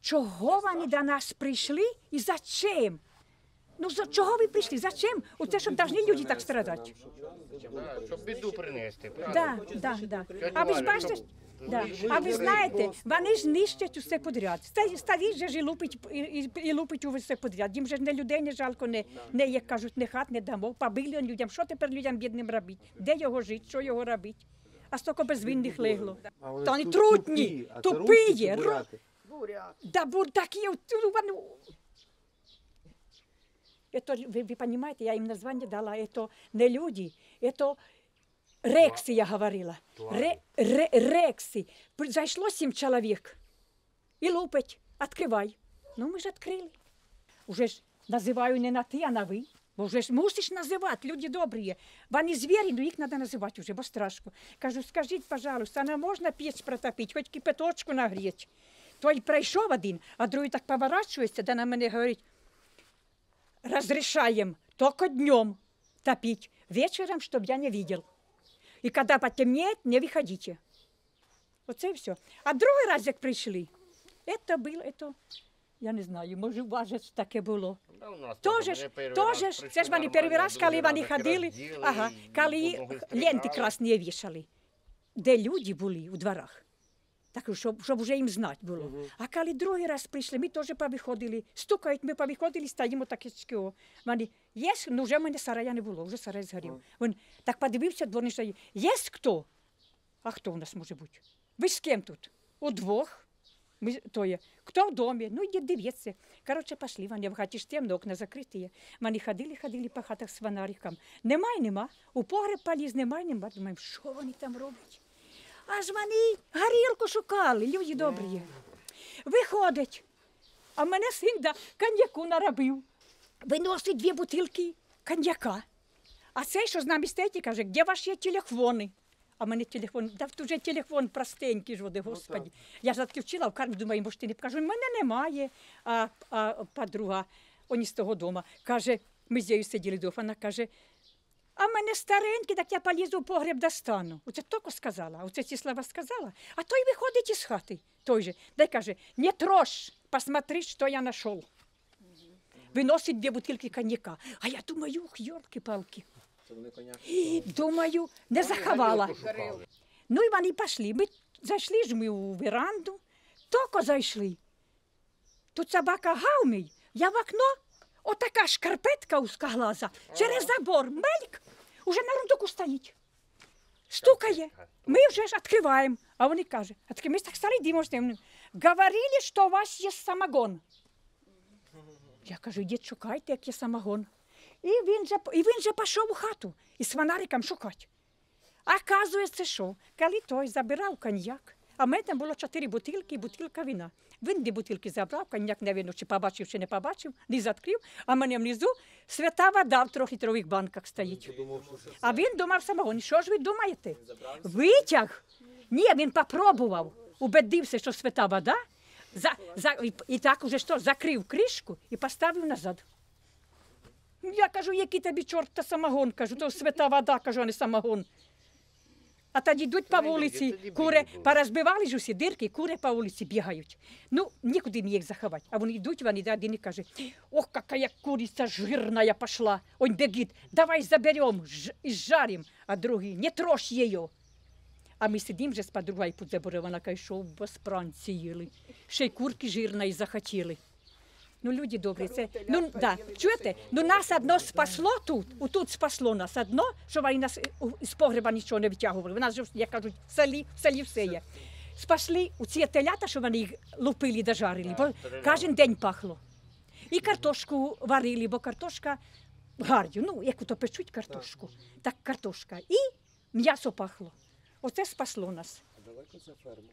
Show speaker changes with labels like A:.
A: чого вони до нас прийшли і за чим? Ну, за чого ви прийшли? За чим? Оце, щоб повинні люди так страдати.
B: Да, щоб біду принести.
A: Да, да, да. А ви ж бачите, да. а ви знаєте, вони ж нищать усе подряд. Ста- Старі же ж і лупить, і, і, і лупить усе подряд. Їм же ж не людей не жалко, не, не як кажуть, не хат, не домов. Побили людям. Що тепер людям бідним робити? Де його жити, що його робити? А стільки безвинних легло. Та вони трутні,
C: тупі,
A: тупі
C: русські
A: є, ру-
C: буряти?
A: Да бур такі, от, ну, вони... Это, вы, вы понимаете, я им название дала, это не люди, это рекси, я говорила. Ре, ре, рекси. При- Зайшло сім чоловік. І лупить, відкривай. Ну, ми ж відкрили. Уже ж називаю не на ти, а на ви. Бо вже ж мусиш називати, люди добрі є. Вони звірі, ну їх треба називати вже, бо страшно. Кажу, скажіть, пожалуйста, не можна піч протопити, хоч кипяточку нагріти. Той прийшов один, а другий так поворачується, да на мене говорить, разрешаем только днем топить, вечером, чтобы я не видел. И когда потемнеет, не выходите. Оце і все. А другий раз, як прийшли, це було, це, я не знаю, може, у вас же таке було. Тоже ж, тоже ж, це ж вони перший раз, коли вони ходили, ага, коли ленти красні вішали, де люди були у дворах. Так, щоб, щоб вже їм знати було. А коли другий раз прийшли, ми теж повиходили, стукають, ми повиходили, стоїмо таке чко. Вони, є, ну вже в мене сарая не було, вже сарай згорів. Він так подивився, дворний стоїть, є хто? А хто у нас може бути? Ви з ким тут? Удвох. Ми, то є. Хто в домі? Ну, йдіть дивіться. Коротше, пішли, вони в хаті ж темно, окна закриті. Вони ходили, ходили по хатах з фонариком. Немає, нема. У погреб поліз, немає, нема. Думаємо, що вони там роблять? Аж вони горілку шукали, люди добрі. є. Виходять. А мене син да, коньяку наробив. Виносить дві бутилки коньяка. А цей, що з нами стоїть, каже, де ваші телефони? А мене телефон, да вже телефон простенький ж, води, господі. Я ж відключила в кармі, думаю, може, ти не покажу. Мене немає. А, а подруга, вони з того дома, каже, ми з нею сиділи дома, вона каже, а в мене старенький, так я полізу в погреб достану. Оце тільки сказала, оце ці слова сказала. А той виходить із хати, той же. Дай каже, не трожь, посмотри, що я знайшов. Виносить дві бутилки коньяка. А я думаю, ух,
C: коняк.
A: І думаю, не заховала. Ну і вони пішли. Ми зайшли ж ми у веранду, тільки зайшли. Тут собака гавмить, я в окно, отака шкарпетка узкоглаза, через забор, мельк, уже на рундуку стоїть. Стукає. Ми вже ж відкриваємо. А вони кажуть, а ми так стали дивимося. Говорили, що у вас є самогон. Я кажу, йдіть шукайте, як є самогон. І він же, і він же пішов у хату із фонариком шукати. А що коли той забирав коньяк, а в мене там було чотири бутилки і бутилка вина. Він дві бутилки забрав, коньяк не видно, чи побачив, чи не побачив, не відкрив, а мене внизу свята вода в трьохлітрових банках стоїть.
C: Думав,
A: А він думав самогон. Що ж ви думаєте? Витяг? Ні, він попробував, убедився, що свята вода, за, за, і, і так уже що, закрив кришку і поставив назад. Я кажу, який тобі чорт та самогон, кажу, то свята вода, кажу, а не самогон. А тоді йдуть по вулиці, кури, порозбивали ж усі дирки, кури по вулиці бігають. Ну, нікуди їх заховати. А вони йдуть, вони да, один і каже, ох, какая курица жирная пошла. Он бегит, давай заберем ж, і жарим. А другий, не трожь її. А ми сидимо вже з подругою під забором, вона каже, що без пранці їли. Ще й курки жирної захотіли. Ну, люди добрі, це, ну, да, чуєте, ну нас одно спасло тут, отут спасло нас одно, що вони нас з погреба нічого не витягували. У нас же, як кажуть, в селі, в селі все є. Спасли у ці телята, що вони їх лупили да жарили, бо кожен день пахло. І картошку варили, бо картошка гарю, ну, як то печуть картошку, так картошка. І м'ясо пахло. Оце спасло нас.
C: А далеко це ферма.